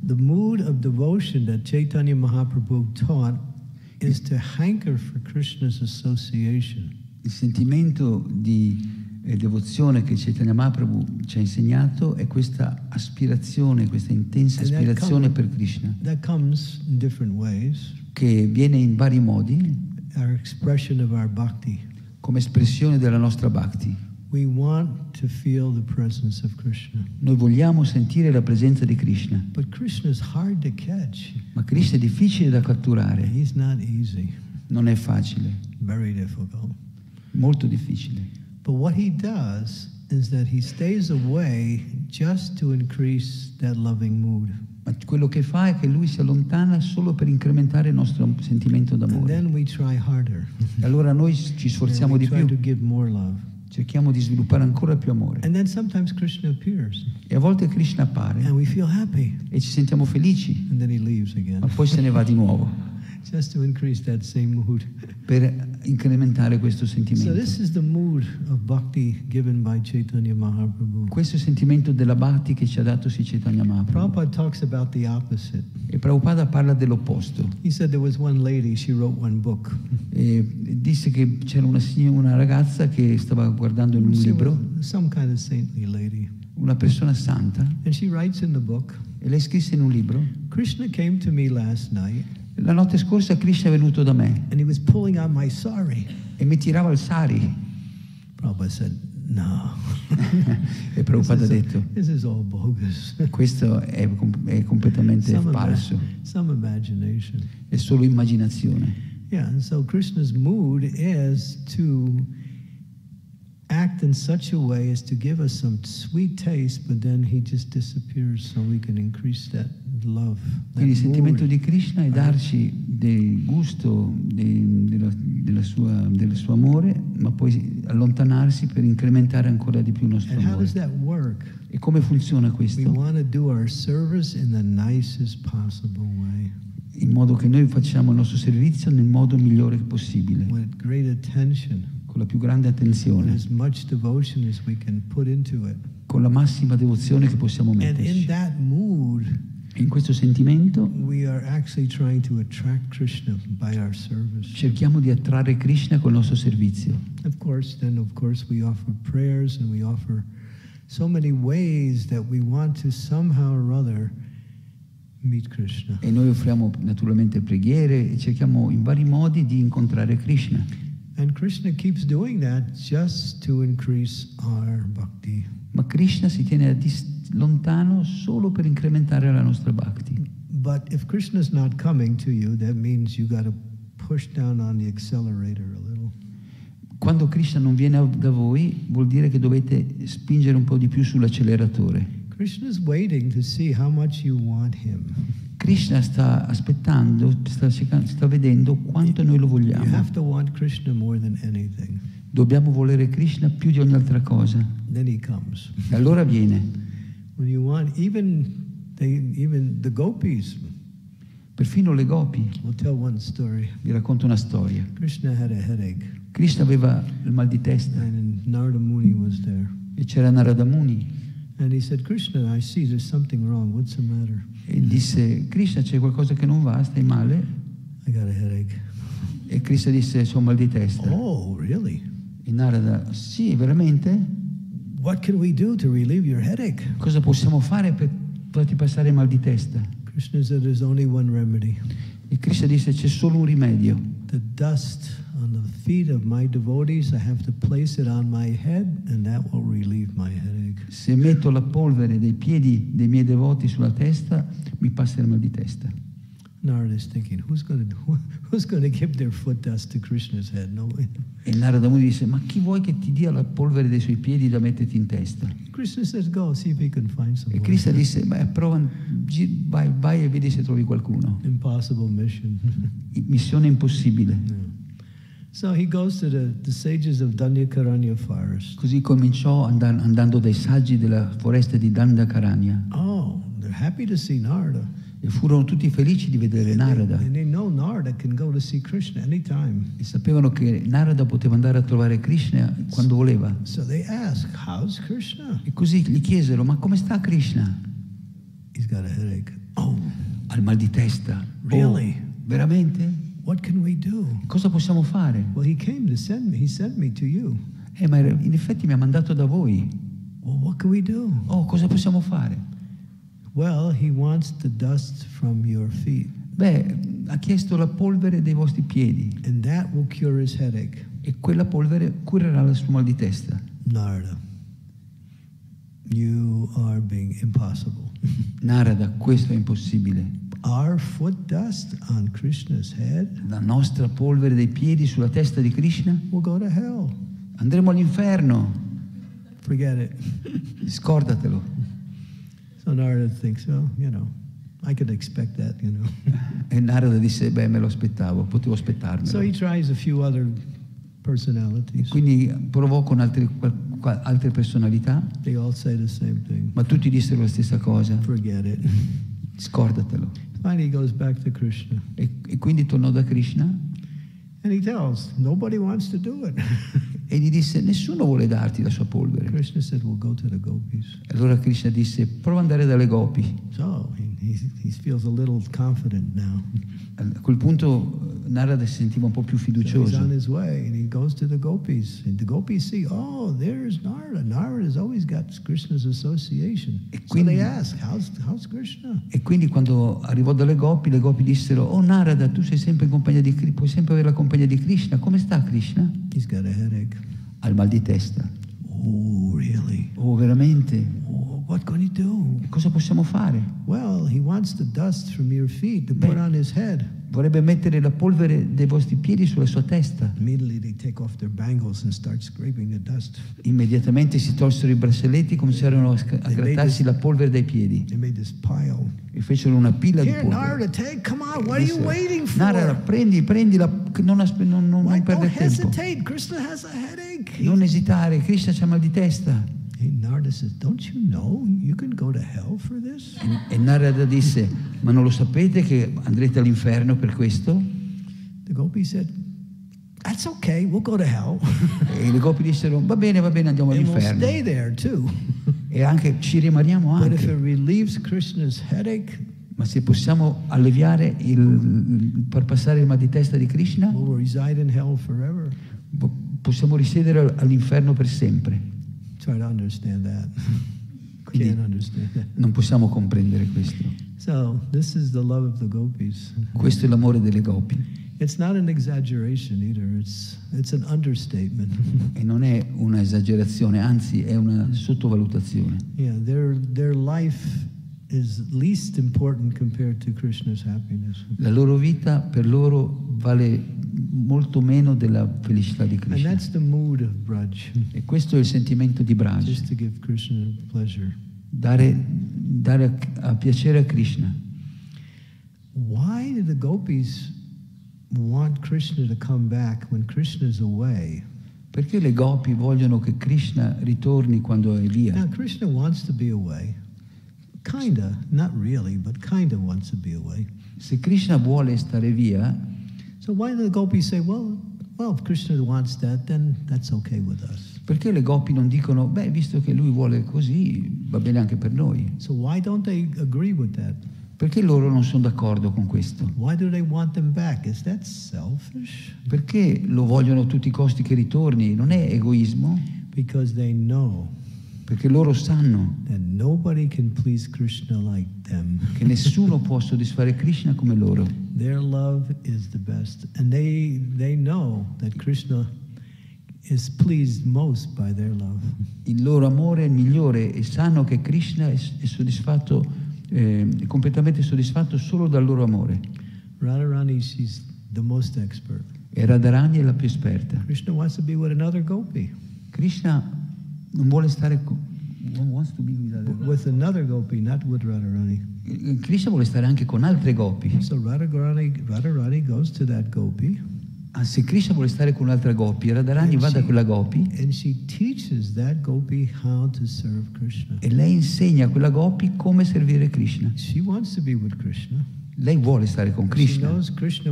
The mood of devotion that Chaitanya Mahaprabhu taught is to hanker for Krishna's association.
Il sentimento di eh, devozione che Chaitanya Mahaprabhu ci ha insegnato è questa aspirazione, questa intensa aspirazione
come-
per Krishna,
That comes in different ways.
che viene in vari modi
Our expression of our bhakti.
come espressione della nostra bhakti.
We want to feel the presence of Krishna.
Noi vogliamo sentire la presenza di Krishna,
But Krishna is hard to catch.
ma Krishna è difficile da catturare,
He's not easy,
non è facile,
very difficult.
molto difficile.
But what he does is that he stays away just to increase that loving mood.
Ma quello che fa è che lui si allontana solo per incrementare il nostro sentimento d'amore. E allora noi ci sforziamo di più. Cerchiamo di sviluppare ancora più amore. E a volte Krishna appare. E ci sentiamo felici, ma poi se ne va di nuovo
just to increase that same mood.
per incrementare questo
So
sentimento.
this is the mood of bhakti given by Chaitanya Mahaprabhu.
Questo è il sentimento della Bhakti che ci ha dato Sri Chaitanya Mahaprabhu.
Prabhupada talks about the opposite.
E Prabhupada parla dell'opposto.
He said there was one lady, she wrote one book.
Disse che c'era una, una ragazza che stava guardando in un
She
libro,
some kind of saintly lady.
una persona santa,
And she writes in the book,
e lei scrisse in un libro,
Krishna came to me last night
la notte scorsa Krishna è venuto da me
and he was pulling on my sari.
e mi tirava il sari.
Prabhupada said, no.
e Prabhupada ha
this, is,
detto,
this is all bogus.
questo è, è completamente
some, ima-
falso,
some imagination.
è solo immaginazione.
Yeah, and so Krishna's mood is to act in such a way as to give us some sweet taste, but then he just disappears so we can increase that love.
Quindi il sentimento di Krishna è darci del gusto de- della- della sua- del suo amore, ma poi allontanarsi per incrementare ancora di più il nostro
And
amore. E come funziona questo?
in the nicest possible way,
In modo che noi facciamo il nostro servizio nel modo migliore possibile,
with great attention,
con la più grande attenzione,
as much devotion as we can put into it.
con la massima devozione che possiamo
And in
metterci. In questo sentimento cerchiamo di attrarre Krishna col nostro servizio.
Of course, then of course we offer prayers and we offer so many ways that we want to somehow or other meet Krishna.
E noi offriamo naturalmente preghiere e cerchiamo in vari modi di incontrare Krishna.
And Krishna keeps doing that just to increase our bhakti.
Ma Krishna si tiene a dis- lontano solo per incrementare la nostra bhakti.
But if Krishna's not coming to you, that means you got to push down on the accelerator a little.
Quando Krishna non viene da voi vuol dire che dovete spingere un po' di più sull'acceleratore.
Krishna's waiting to see how much you want him.
Krishna sta aspettando, sta, sta vedendo quanto noi lo
You
vogliamo.
have to want Krishna more than anything.
Dobbiamo volere Krishna più di ogni altra cosa.
Then he comes.
E allora viene.
When you want, even they, even the gopis
Perfino le gopi.
will tell one story.
Vi racconto una storia.
Krishna had a headache,
Krishna aveva il mal di testa
and Narada Muni was there,
e c'era Narada Muni
and he said, "Krishna, I see there's something wrong. What's the matter?
e disse Krishna c'è qualcosa che non va, stai male?
I got a headache."
E Krishna disse un mal di testa.
Oh, really?
E Narada sì, veramente? Cosa possiamo fare per farti passare il mal di testa?
Krishna said, "There's only one remedy:
E Krishna disse c'è solo un rimedio.
the dust on the feet of my devotees. I have to place it on my head, and that will relieve my headache."
Se metto la polvere dei piedi dei miei devoti sulla testa, mi passa il mal di testa.
Narada is thinking, "Who's going to who's going to give their foot dust to Krishna's head? No way."
E Narada Muni disse, ma chi vuoi che ti dia la polvere dei suoi piedi da metterti in testa?
Krishna says, "Go see if can find
E
someone."
Krishna disse, beh, prova, vai, vai e vedi se trovi qualcuno.
Impossible mission.
Missione impossibile.
Yeah. So he goes to the, the sages of Danyakaranya forest.
Così cominciò andan- andando dai saggi della foresta di Dandakaranya.
Oh, they're happy to see Narada.
E furono tutti felici di vedere Narada e sapevano che Narada poteva andare a trovare Krishna quando voleva. E così gli chiesero, ma come sta Krishna?
Oh,
Ha il mal di testa. Oh,
Really?
veramente?
what can we do?
Cosa possiamo fare?
Well, he came to send me. He sent me to you.
Eh, ma in effetti mi ha mandato da voi.
Well, what can we do?
Oh, cosa possiamo fare?
Well, he wants the dust from your feet,
Beh, ha chiesto la polvere dei vostri piedi
and that will cure his headache.
e quella polvere curerà il suo mal di testa.
Narada, you are being impossible.
Narada, questo è impossibile.
Our foot dust on Krishna's head
La nostra polvere dei piedi sulla testa di Krishna?
will go to hell.
Andremo all'inferno.
Forget it.
Scordatelo.
So Narada thinks, well, you know, I could expect that, you know.
E Narada disse, beh, me lo aspettavo, potevo
so he tries a few other
E
personalities.
quindi provò con altre, altre personalità,
They all say the same thing.
ma tutti dissero la stessa cosa.
Forget it.
Scordatelo.
Finally, he goes back to Krishna.
E, e quindi tornò da Krishna
And he tells, nobody wants to do it.
e gli disse, nessuno vuole darti la sua polvere.
Krishna said, we'll go to the gopis.
Allora Krishna disse, prova ad andare dalle gopi.
So he, he, feels a little confident now.
A quel punto eh, Narada si sentiva un po' più
So he's on
fiducioso.
his way and he goes to the gopis. And the gopis see, oh, there's Narada. Narada has always got Krishna's association.
E
So
quindi-
they ask, how's, how's Krishna?
E quindi quando arrivò dalle gopi, le gopi dissero, oh Narada, tu sei sempre in compagnia di Krishna, puoi sempre avere la compagnia di Krishna. Come sta Krishna?
He's got a headache.
Ha il mal di testa.
Oh, really?
Oh, veramente?
Oh, what can he do?
Cosa possiamo fare?
Well, he wants the dust from your feet to put
Beh.
on his head.
Vorrebbe mettere la polvere dei vostri piedi sulla sua testa. Immediatamente si tolsero i braccialetti e cominciarono a, a grattarsi la polvere dai piedi e fecero una pila di
Here,
polvere.
Narada,
prendi, prendi, la, non, aspe- non, non, non perdere tempo. Non esitare, Krishna c'ha mal di testa.
Hey, Narada says, don't you know you can go to hell for this?
E Narada disse, ma non lo sapete che andrete all'inferno per questo?
The gopi said, that's okay, we'll go to hell.
E le gopi dissero, va bene, va bene, andiamo
and we'll
all'inferno.
stay there too.
E anche ci rimaniamo
But if it
anche.
relieves Krishna's headache,
Ma se possiamo alleviare, il, far passare il mal di testa di Krishna,
we'll reside in hell forever.
po- possiamo risiedere all'inferno per sempre. Non possiamo comprendere questo.
So this is the love of the gopis.
Questo è l'amore delle gopi.
It's not an exaggeration either. It's it's an understatement.
E non è una esagerazione, anzi è una sottovalutazione.
yeah, their their life
La loro vita per loro vale molto meno della felicità di Krishna. E questo è il sentimento di Braj,
Krishna
dare, dare a, a piacere a Krishna.
Why do the gopis want Krishna to come back when Krishna's away?
Perché le gopi vogliono che Krishna ritorni quando è
Now
via?
Krishna wants to be away. Kinda, not really, but kinda wants to be away.
Se Krishna vuole stare via,
So why do the gopis say, well, well, if Krishna wants that, then that's okay with us.
perché le gopi non dicono, beh, visto che lui vuole così, va bene anche per noi?
So why don't they agree with that?
Perché loro non sono d'accordo con questo?
Why do they want them back? Is that selfish?
Perché lo vogliono a tutti i costi che ritorni? Non è egoismo?
Because they know
Perché loro sanno
like
che nessuno può soddisfare Krishna come loro.
Their love is the best. And they they know that Krishna is pleased most by their love.
Il loro amore è il migliore e sanno che Krishna è, è soddisfatto, eh, è completamente soddisfatto solo dal loro amore.
Radharani, she's the most expert.
E Radharani è la più esperta.
Krishna wants to be with another gopi.
Krishna non vuole stare con... with other-
With another gopi, not with Radharani.
Krishna vuole stare anche con altre gopi.
So Radharani, Radharani goes to that gopi
Ah, se Krishna vuole stare con un'altra gopi, Radharani
And
va da
she-
quella gopi
And she teaches that gopi how to serve Krishna.
e lei insegna a quella gopi come servire Krishna.
She wants to be with Krishna.
Lei vuole stare con Krishna,
Krishna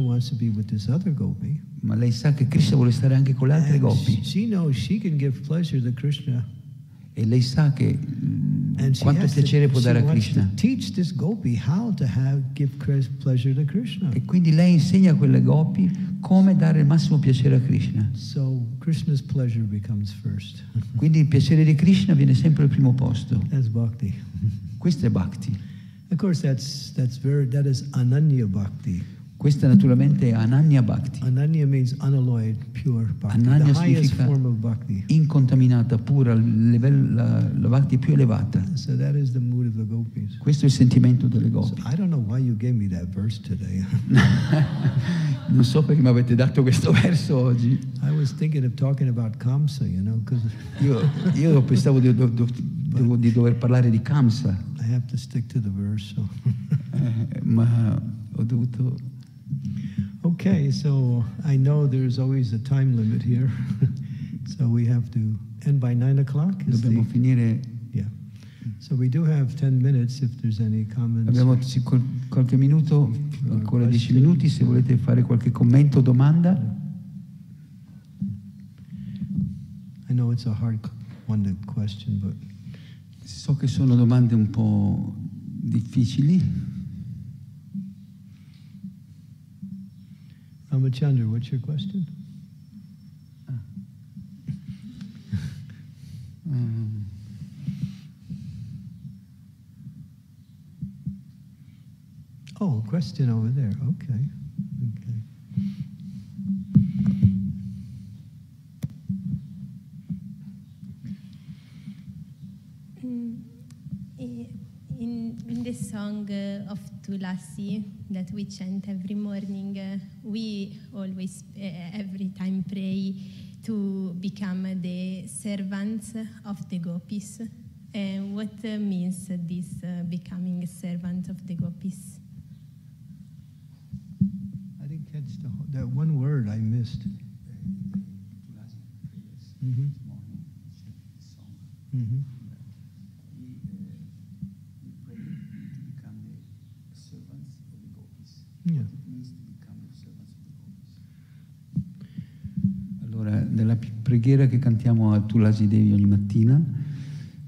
ma lei sa che Krishna vuole stare anche con le altre gopi
she knows she can give pleasure to Krishna.
e lei sa che mm,
And
quanto
has to,
piacere può dare a Krishna.
to teach this gopi how to have give Kris- pleasure to Krishna.
E quindi lei insegna a quelle gopi come dare il massimo piacere a Krishna.
So Krishna's pleasure becomes first.
Quindi il piacere di Krishna viene sempre al primo posto. Questo è bhakti.
Of course, that's that's very that is ananya bhakti.
Questa naturalmente è Ananya Bhakti,
Ananya means unalloyed, pure bhakti,
Ananya
the highest
significa-
form of bhakti.
incontaminata, pura, livello- la, la Bhakti più elevata.
So that is the mood of the gopis.
Questo è il sentimento delle
So
gopi.
I don't know why you gave me that verse today.
Non so perché mi avete dato questo verso oggi.
I was thinking of talking about Kamsa, you know,
Io, io pensavo di, do- do- devo- di dover parlare di Kamsa,
I have to stick to the verse. So.
eh, ma ho dovuto...
okay, so I know there's always a time limit here, so we have to end by nine o'clock.
Dobbiamo
the-
finire...
yeah. So we do have ten minutes if there's any comments.
Abbiamo qualche minuto, ancora dieci minuti, se volete fare qualche commento o domanda.
I know it's a hard one to question, but
So che sono domande un po' difficili.
Ramachandra, what's your question?
Mm.
Oh, question over there. Okay. Okay.
Eh, In, in the song uh, of Tulasi that we chant every morning, uh, we always, uh, every time, pray to become the servants of the gopis. And what uh, means this uh, becoming a servant of the gopis?
I didn't catch the whole, that one word I missed. Mm-hmm. Mm-hmm. Yeah.
Allora, nella preghiera che cantiamo a Tulasi Devi ogni mattina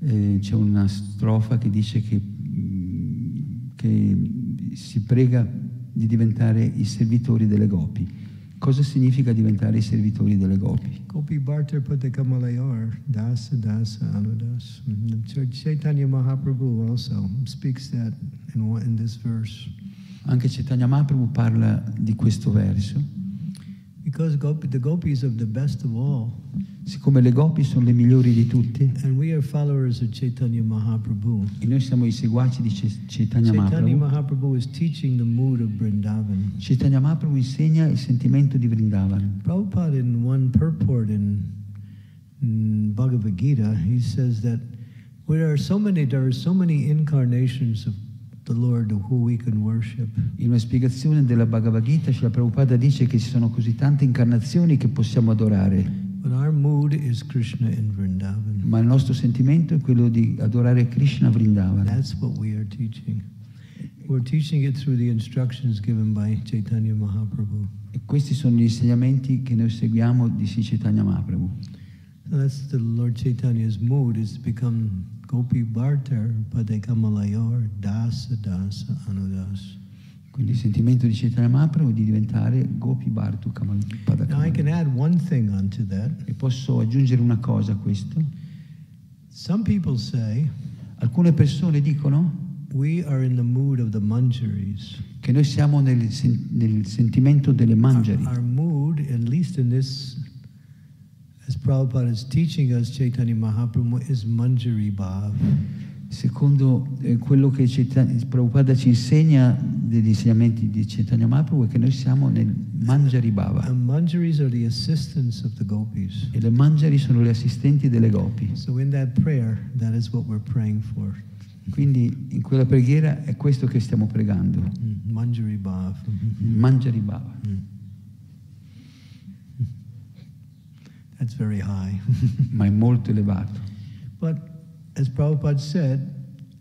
eh, c'è una strofa che dice che, mm, che si prega di diventare i servitori delle gopi. Cosa significa diventare i servitori delle gopi?
Gopi Bhartar Patakamalayar, Dasa Dasa Anudas. Ch- Chaitanya Mahaprabhu also speaks that in, one, in this verse.
Anche Chaitanya Mahaprabhu parla di questo verso.
Gopi, the gopis are the best of all,
Siccome le gopi sono le migliori di tutte
and we are followers of Chaitanya Mahaprabhu.
e noi siamo i seguaci di Ch- Chaitanya
Chaitanya
Mahaprabhu,
Mahaprabhu is teaching the mood of Vrindavan.
Chaitanya Mahaprabhu insegna il sentimento di Vrindavan.
Prabhupada, in one purport in, in Bhagavad Gita, he says that there are so many, there are so many incarnations of the Lord who we can worship.
In una spiegazione della Bhagavad Gita, Srila Prabhupada dice che ci sono così tante incarnazioni che possiamo adorare,
But our mood is Krishna in Vrindavan.
ma il nostro sentimento è quello di adorare Krishna a Vrindavan.
That's what we are teaching. We're teaching it through the instructions given by Chaitanya Mahaprabhu.
E questi sono gli insegnamenti che noi seguiamo di Sri Chaitanya Mahaprabhu.
So that's the Lord Chaitanya's mood is to become Gopi Bhartar Padekamalayar Dasa Dasa Anudas.
Quindi il sentimento di Chaitanya Mahaprabhu è di diventare Gopi Bhartu Kamal
Now I
Padakamal.
can add one thing onto that.
E posso aggiungere una cosa a questo.
Some people say
Alcune persone dicono
we are in the mood of the manjaris.
che noi siamo nel, sen- nel sentimento delle mangiari.
Our, our mood, at least in this, as Prabhupada is teaching us, Chaitanya Mahaprabhu, is manjari bhav.
Secondo eh, quello che Chaitanya- Prabhupada ci insegna degli insegnamenti di Chaitanya Mahaprabhu è che noi siamo nel Manjari Bhava
And manjaris are the assistants of the gopis.
e le mangiari sono le assistenti delle gopi.
So in that prayer, that is what we're praying for.
Quindi in quella preghiera è questo che stiamo pregando,
Mm, Manjari bhav.
il Manjari Bhava.
That's very high.
ma è molto elevato.
but as Prabhupada said,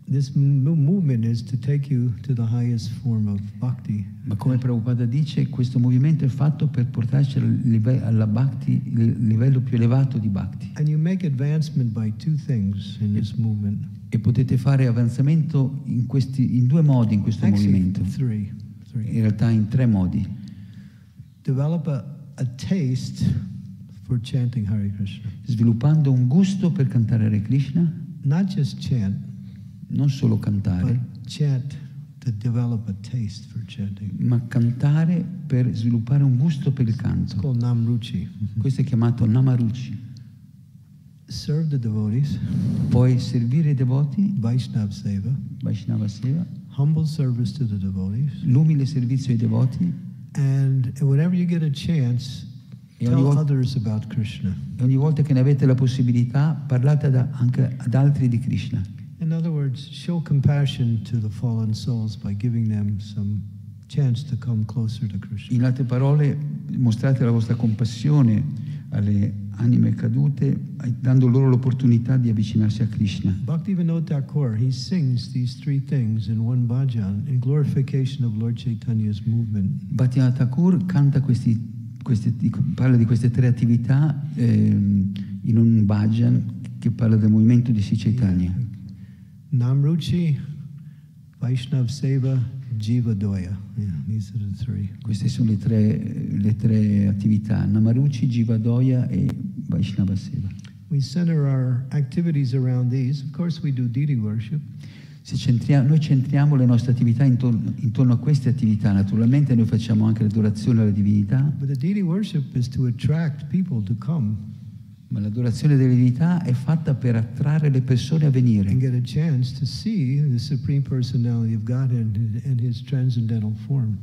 this mo- movement is to take you to the highest form of bhakti.
Ma come Prabhupada dice, questo movimento è fatto per portarci al live- alla bhakti, il livello più elevato di bhakti.
And you make advancement by two things in this movement.
E potete fare avanzamento in, questi, in due modi in questo
Actually,
movimento.
three. Three.
In realtà in tre modi.
Develop a, a taste for chanting Hare Krishna.
Sviluppando un gusto per cantare Hare Krishna,
Not just chant,
non solo
but
cantare,
chant to develop a taste for chanting.
ma cantare per sviluppare un gusto per il canto. Questo è chiamato Namaruchi.
Serve the devotees,
Puoi servire i devoti,
Vaishnav Seva,
Vaishnava Seva,
humble service to the devotees,
l'umile servizio ai devoti.
And whenever you get a chance,
E ogni volta-
others about Krishna.
e ogni volta che ne avete la possibilità parlate ad- anche ad altri di Krishna.
In other words, show compassion to the fallen souls by giving them some chance to come closer to Krishna.
In altre parole, mostrate la vostra compassione alle anime cadute, dando loro l'opportunità di avvicinarsi a Krishna.
Bhaktivinoda Thakur, he sings these three things in one bhajan in glorification of Lord Chaitanya's movement.
Bhattiana Thakur canta questi, queste- parla di queste tre attività ehm, in un bhajan che parla del movimento di Sri Chaitanya.
Namruchi, Vaishnav Seva, Jiva Doya. Yeah.
Queste sono le tre, le tre attività, Namaruchi, Jivadoya e Vaishnava Seva.
We center our activities around these. Of course, we do deity worship,
Se centria- noi centriamo le nostre attività intorno, intorno a queste attività, naturalmente noi facciamo anche l'adorazione alla divinità, ma l'adorazione delle divinità è fatta per attrarre le persone a venire.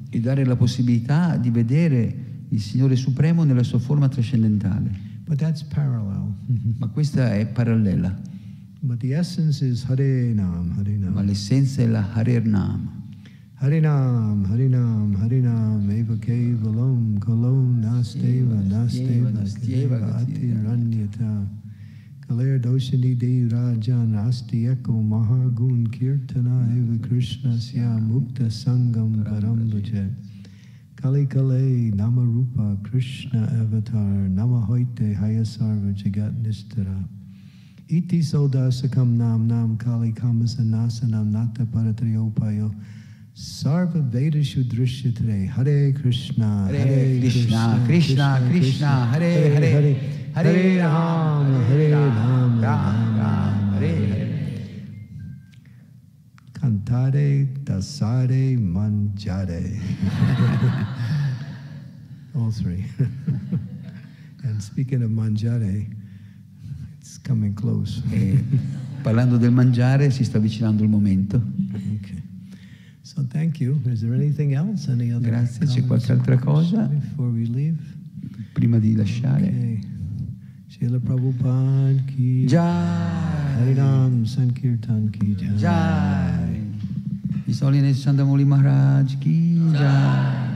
E dare la possibilità di vedere il Signore Supremo nella sua forma trascendentale.
But that's parallel.
Ma questa è parallela,
But the essence is Hare Nam, Hare
ma
Nam.
l'essenza è la Harer Nam.
Hare Nam, Hare Nam, Hare Nam, Eva Kevalom, Kolom, Nasteva, Nasteva, Ati
Nasteva.
Ranyata. Kaler Doshani De Rajan Asti Eko Mahagun Kirtana Eva Krishna Sya Mukta Sangam Param Bhajet. Kali Kale Namarupa Krishna Avatar Namahoite Hayasarva Jagat Nistara. Iti Sodasakam Nam Nam Kali Kamasanasanam Nata Paratriyopayo Sarva Vedashu Drishyatre Hare Krishna
Hare Krishna, Krishna, Krishna, Hare Hare, Hare Ram, Hare Ram, Ram Ram, Hare Hare.
Cantare, dasare, mangiare. All three. and speaking of mangiare, it's coming close.
E parlando del mangiare si sta avvicinando il momento.
Okay. So thank you. Is there anything else? Any other
Grazie. C'è qualche altra cosa?
before we leave?
Prima di lasciare.
Okay. Srila Prabhupada ki
Jai,
Harinam Sankirtan ki jai.
Jai. His Holiness Maharaj ki Jai.